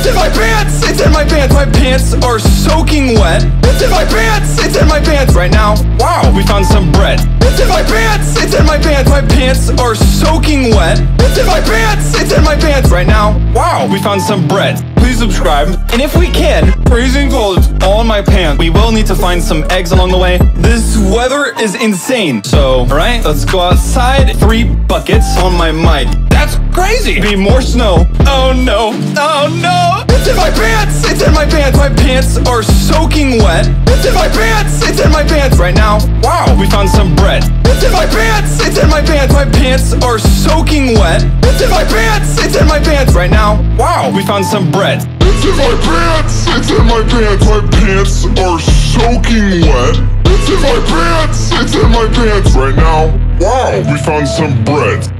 It's in my pants! It's in my pants! My pants are soaking wet. It's in my pants! It's in my pants right now. Wow, we found some bread. It's in my pants! It's in my pants! My pants are soaking wet. It's in my pants! It's in my pants right now. Wow, we found some bread. Please subscribe. And if we can, freezing cold all in my pants. We will need to find some eggs along the way. This weather is insane. So, alright, let's go outside. Three buckets on my mic. That's crazy. Be more snow. Oh no. Oh no. It's in my pants. It's in my pants. My pants are soaking wet. It's in my pants. It's in my pants right now. Wow, we found some bread. It's in my pants. It's in my pants. My pants are soaking wet. It's in my pants. It's in my pants right now. Wow, we found some bread. It's in my pants! It's in my pants! My pants are soaking wet! It's in my pants! It's in my pants right now! Wow, we found some bread.